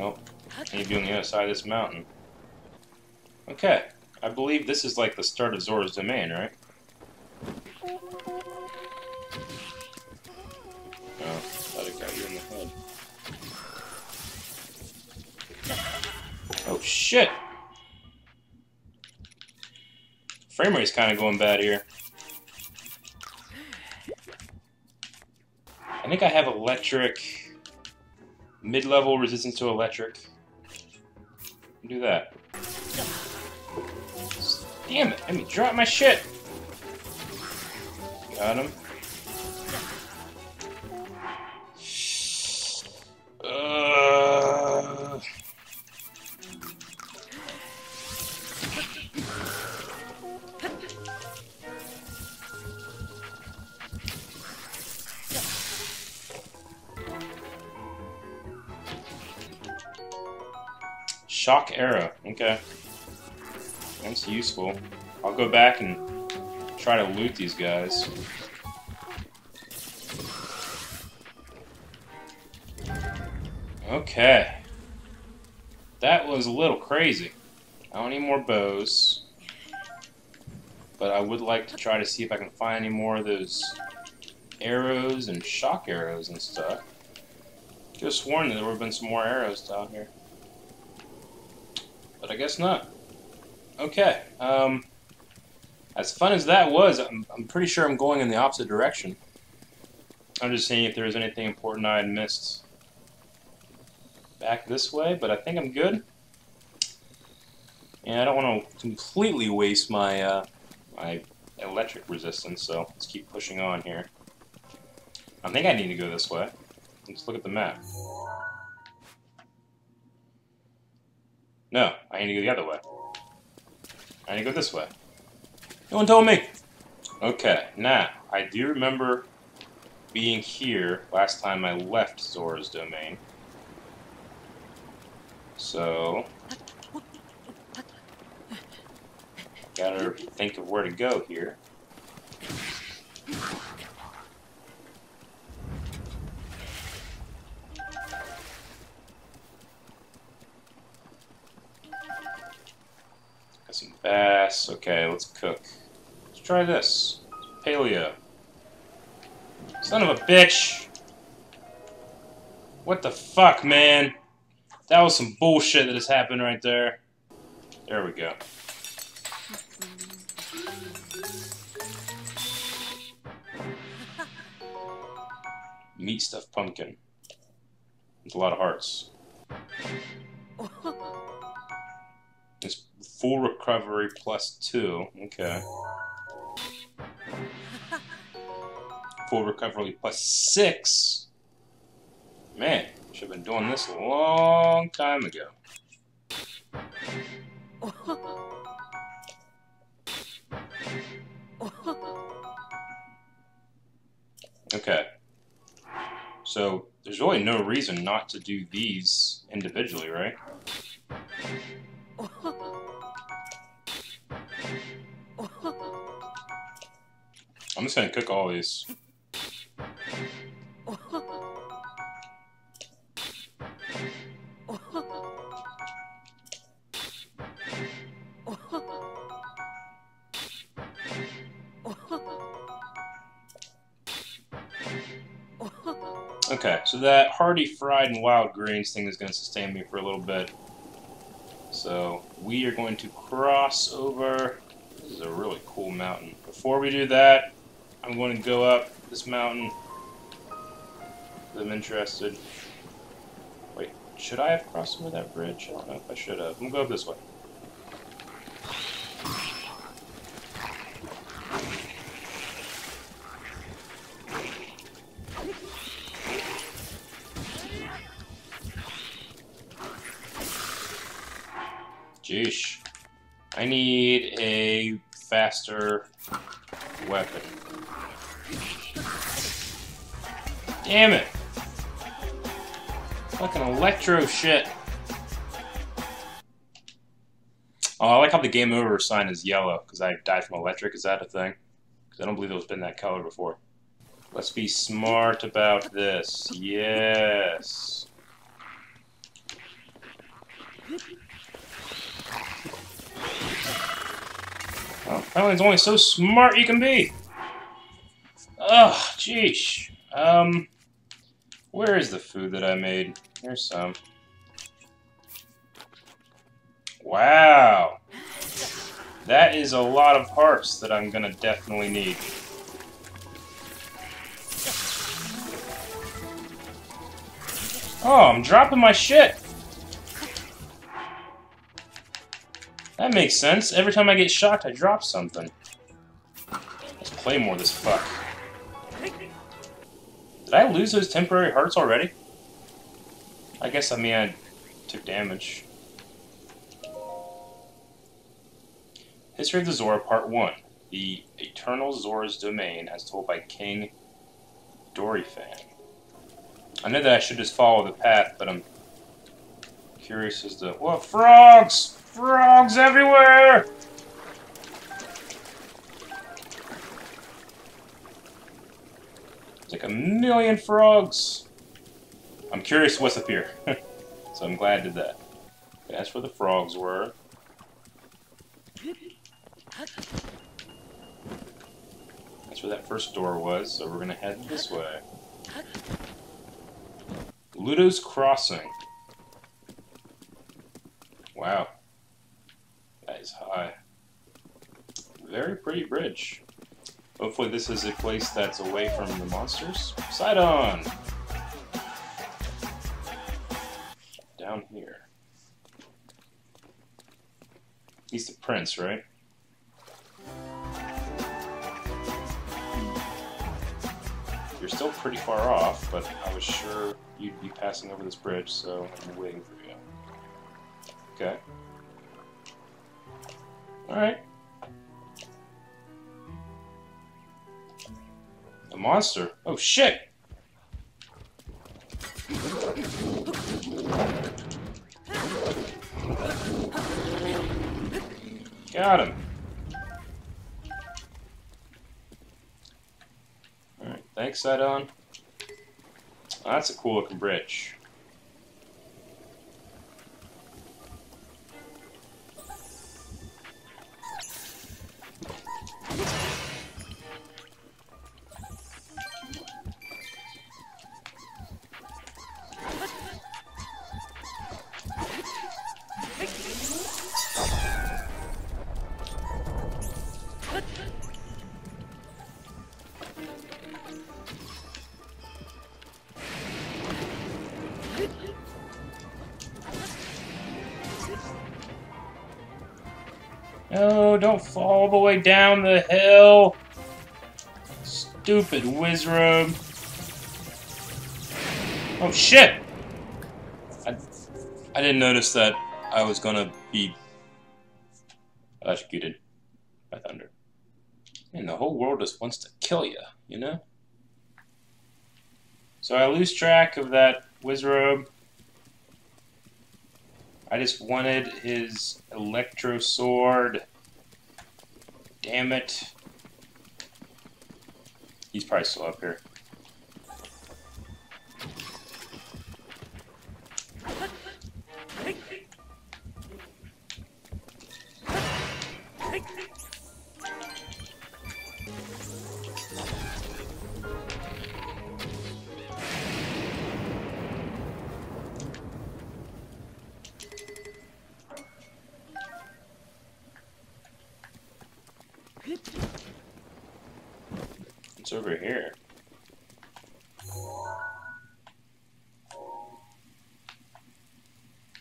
Well, I need to be on the other side of this mountain. Okay. I believe this is like the start of Zora's Domain, right? Oh, thought it got you in the head. Oh, shit! Frame rate's kind of going bad here. I think I have electric, mid-level resistance to electric. Do that. Damn it, let me drop my shit! Got him. Shock arrow, okay. That's useful. I'll go back and try to loot these guys. Okay. That was a little crazy. I don't need more bows. But I would like to try to see if I can find any more of those arrows and shock arrows and stuff. Just sworn that there would have been some more arrows down here. But I guess not. Okay. Um, as fun as that was, I'm, I'm pretty sure I'm going in the opposite direction. I'm just seeing if there was anything important I had missed back this way, but I think I'm good. And I don't want to completely waste my uh, my electric resistance, so let's keep pushing on here. I think I need to go this way. Let's look at the map. No, I need to go the other way. I need to go this way. No one told me! Okay, now, I do remember being here last time I left Zora's domain. So... Gotta think of where to go here. Okay, let's cook. Let's try this. Paleo. Son of a bitch! What the fuck, man? That was some bullshit that has happened right there. There we go. Meat stuffed pumpkin. With a lot of hearts. Full recovery plus two. Okay. Full recovery plus six. Man, should have been doing this a long time ago. Okay. So, there's really no reason not to do these individually, right? I'm just gonna cook all these. Okay, so that hearty fried and wild greens thing is going to sustain me for a little bit. So we are going to cross over. This is a really cool mountain. Before we do that, I'm going to go up this mountain. I'm interested. Wait, should I have crossed over that bridge? I don't know if I should have. I'm going to go up this way. Jeesh. I need a faster weapon. Damn it. Fucking electro shit. Oh, I like how the game over sign is yellow, because I died from electric. Is that a thing? Because I don't believe it's been that color before. Let's be smart about this. Yes. Well, apparently it's only so smart you can be. Ugh, jeez. Um where is the food that I made? Here's some. Wow. That is a lot of hearts that I'm gonna definitely need. Oh, I'm dropping my shit! That makes sense. Every time I get shocked, I drop something. Let's play more of this fuck. Did I lose those temporary hearts already? I guess, I mean, I took damage. History of the Zora, Part 1. The Eternal Zora's Domain, as told by King Dorephan. I know that I should just follow the path, but I'm curious as to... What? Frogs! Frogs everywhere! Like a million frogs! I'm curious what's up here. so I'm glad I did that. That's where the frogs were. That's where that first door was, so we're gonna head this way. Luto's Crossing. Wow. That is high. Very pretty bridge. Hopefully this is a place that's away from the monsters. Sidon! Down here. He's the prince, right? You're still pretty far off, but I was sure you'd be passing over this bridge, so I'm waiting for you. Okay. Alright. A monster? Oh shit! Got him. Alright, thanks, Sidon. Oh, that's a cool looking bridge. Don't fall all the way down the hill. Stupid Wizrobe. Oh shit! I, I didn't notice that I was gonna be electrocuted by thunder. And the whole world just wants to kill you, you know? So I lose track of that Wizrobe. I just wanted his Electro Sword. Damn it. He's probably still up here. It's over here.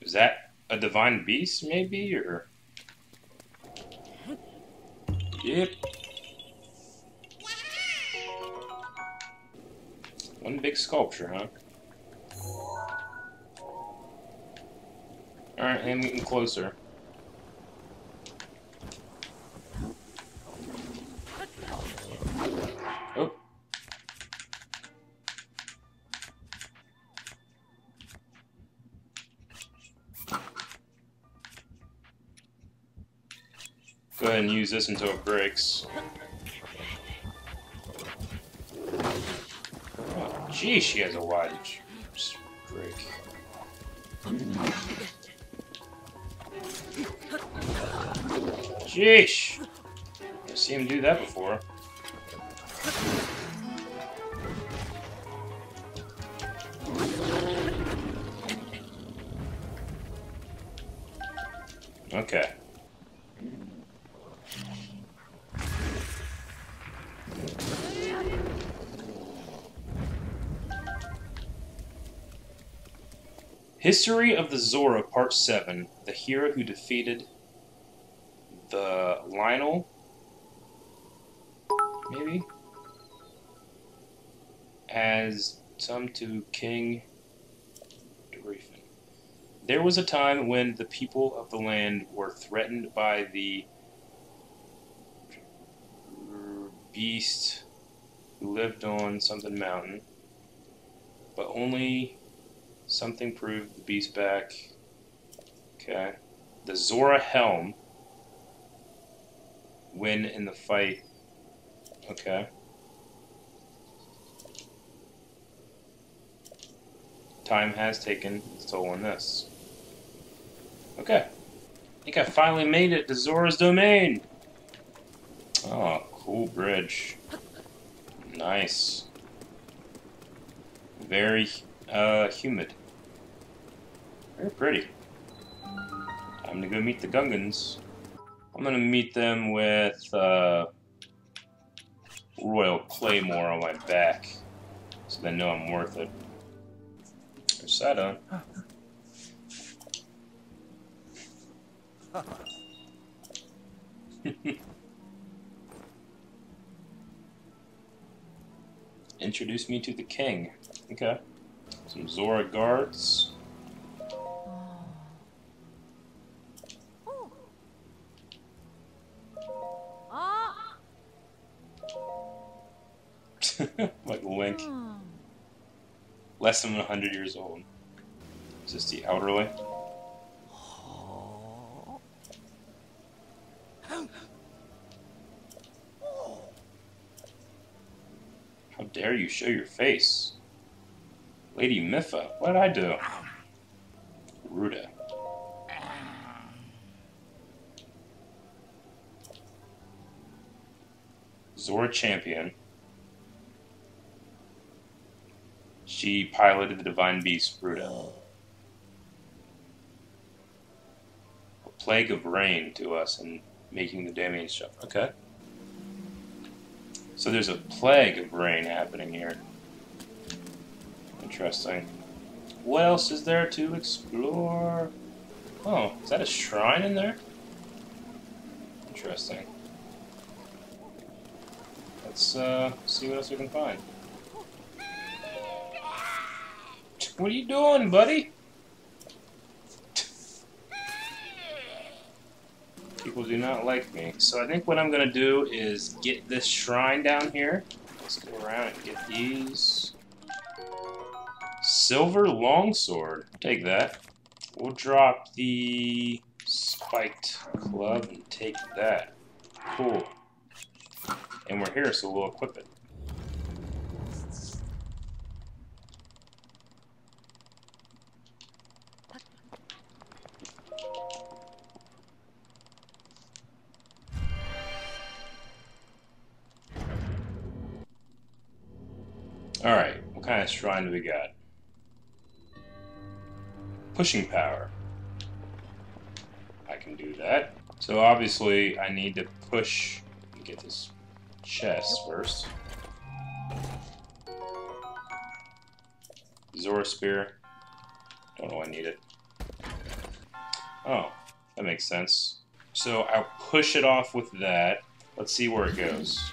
Is that a divine beast, maybe, or? Yep. One big sculpture, huh? Alright, and getting closer. Oh. Go ahead and use this until it breaks. Oh, geez, she has a wide break. Jeez. see him do that before. Okay. History of the Zora, Part 7. The hero who defeated the Lynel. Maybe? As some to King Dorephan. There was a time when the people of the land were threatened by the beast who lived on something mountain, but only something proved the beast back. Okay. The Zora Helm win in the fight. Okay. Time has taken its toll on this. Okay. I think I finally made it to Zora's domain. Oh, cool bridge. Nice. Very uh, humid. Very pretty. Time to go meet the Gungans. I'm gonna meet them with uh, Royal Claymore on my back, so they know I'm worth it. There's Sada. Introduce me to the king. Okay. Some Zora guards. like Link. Hmm. Less than 100 years old. Is this the elderly? How dare you show your face? Lady Mipha, what did I do? Ruta. Zora Champion. She piloted the Divine Beast, Ruta. A plague of rain to us and making the damage stuff. Okay. So there's a plague of rain happening here. Interesting. What else is there to explore? Oh, is that a shrine in there? Interesting. Let's uh, see what else we can find. What are you doing, buddy? People do not like me. So I think what I'm going to do is get this shrine down here. Let's go around and get these. Silver longsword. Take that. We'll drop the spiked club and take that. Cool. And we're here, so we'll equip it. Alright, what kind of shrine do we got? Pushing power. I can do that. So obviously I need to push and get this chest first. Zora Spear. Don't know I need it. Oh, that makes sense. So I'll push it off with that. Let's see where it goes.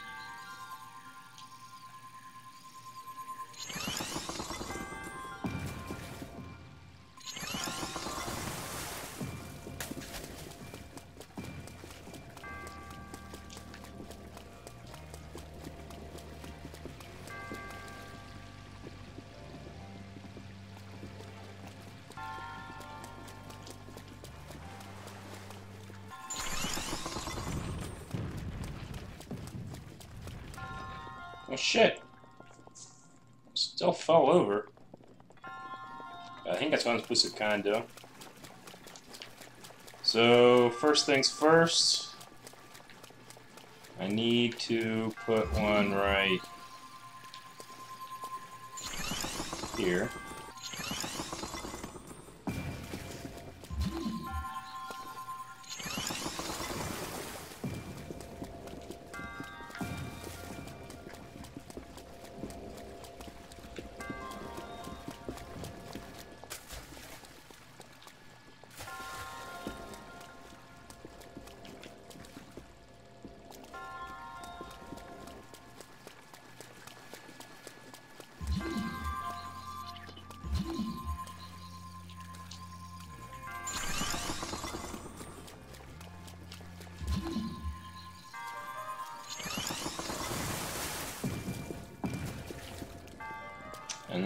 Oh, shit. Still fell over. I think that's what I'm kind do. So, first things first. I need to put one right here.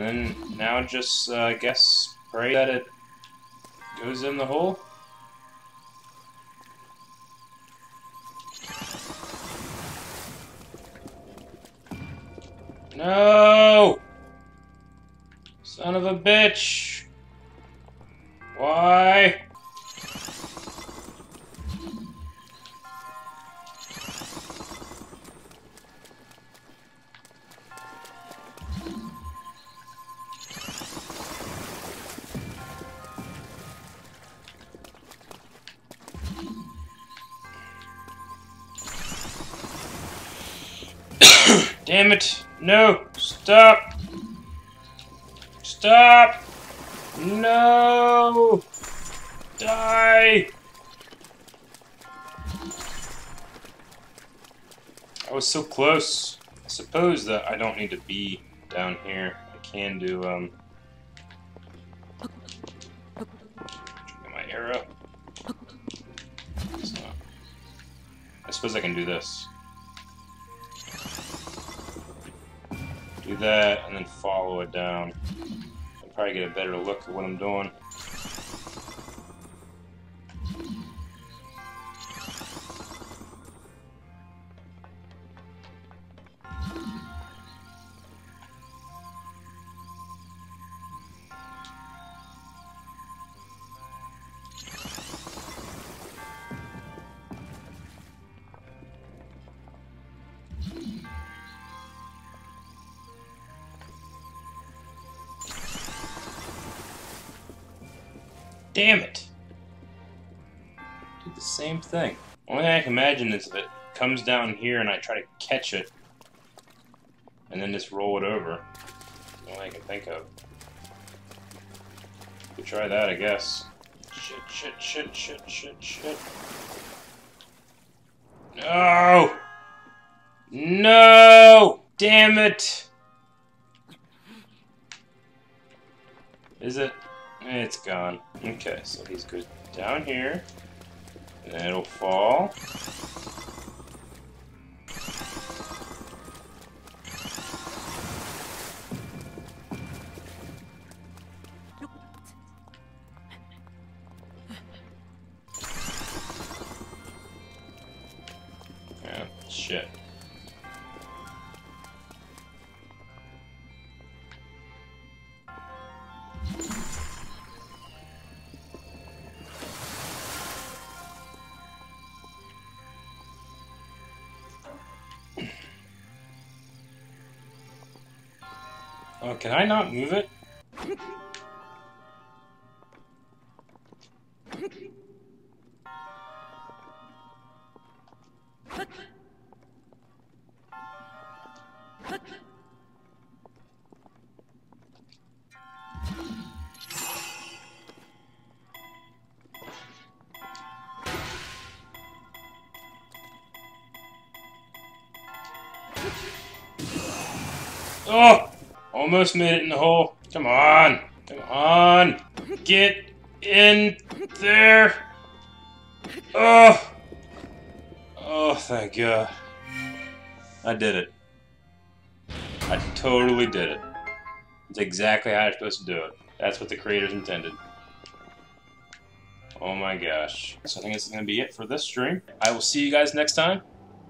Then now just, uh, guess, pray that it goes in the hole. No! Son of a bitch! Damn it! No! Stop! Stop! No! Die! I was so close. I suppose that I don't need to be down here. I can do, um... Get my arrow. I suppose I can do this. That, and then follow it down. I'll probably get a better look at what I'm doing. Damn it! Do the same thing. Only thing I can imagine is if it comes down here and I try to catch it, and then just roll it over. That's all I can think of. Could try that, I guess. Shit, shit, shit, shit, shit, shit. No! No! Damn it! Is it? It's gone. Okay, so he's good down here. And it'll fall. Oh, can I not move it? Almost made it in the hole. Come on. Come on. Get in there. Oh. Oh, thank God. I did it. I totally did it. It's exactly how you're supposed to do it. That's what the creators intended. Oh my gosh. So I think this is going to be it for this stream. I will see you guys next time.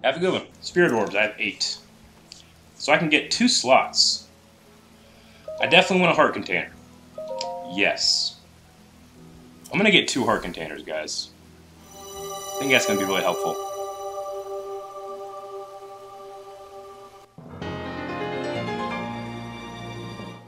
Have a good one. Spirit Orbs, I have eight. So I can get two slots. I definitely want a heart container. Yes. I'm going to get two heart containers, guys. I think that's going to be really helpful.